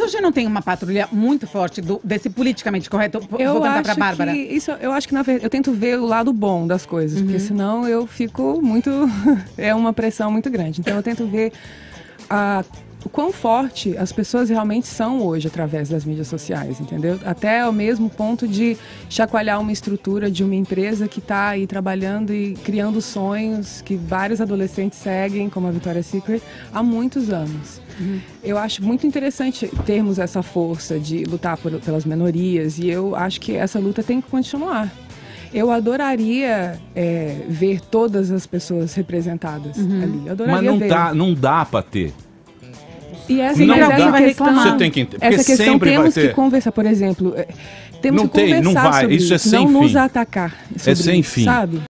Mas hoje não tem uma patrulha muito forte do- desse politicamente correto? Eu Vou perguntar acho pra Bárbara. que isso, eu acho que na verdade eu tento ver o lado bom das coisas, porque Uhum. senão eu fico muito é uma pressão muito grande. Então eu tento ver a o quão forte as pessoas realmente são hoje através das mídias sociais, entendeu? Até ao mesmo ponto de chacoalhar uma estrutura de uma empresa que está aí trabalhando e criando sonhos que vários adolescentes seguem, como a Victoria's Secret, há muitos anos. Eu acho muito interessante termos essa força de lutar por- pelas minorias e eu acho que essa luta tem que continuar. Eu adoraria é, ver todas as pessoas representadas ali. Eu adoraria Mas não ver. dá, não dá pra ter. E essa, Não mas essa Vai questão, reclamar. Você tem que- porque essa questão temos ter. que conversar, por exemplo, é, temos Não que tem, não conversar vai, sobre isso é sem não nos fim. atacar sobre sem isso, fim. sabe?